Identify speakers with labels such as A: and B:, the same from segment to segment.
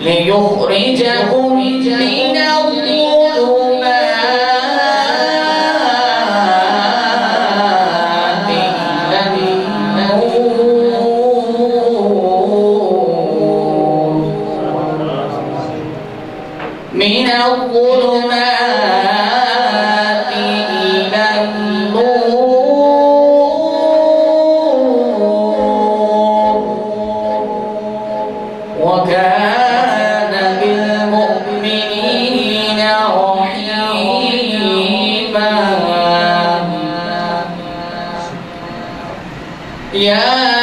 A: ليخرجكم من الظلمات إلى النور. من الظلمات إلى النور. وكان يا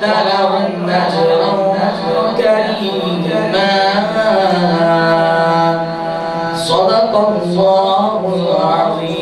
A: وأعد لهم صدق الله العظيم